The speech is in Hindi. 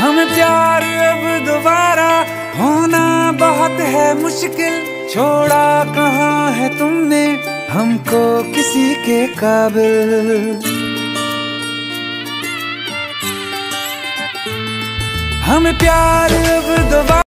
हम प्यार अब दोबारा होना बहुत है मुश्किल। छोड़ा कहाँ है तुमने हमको किसी के काबिल? हम प्यार अब दोबारा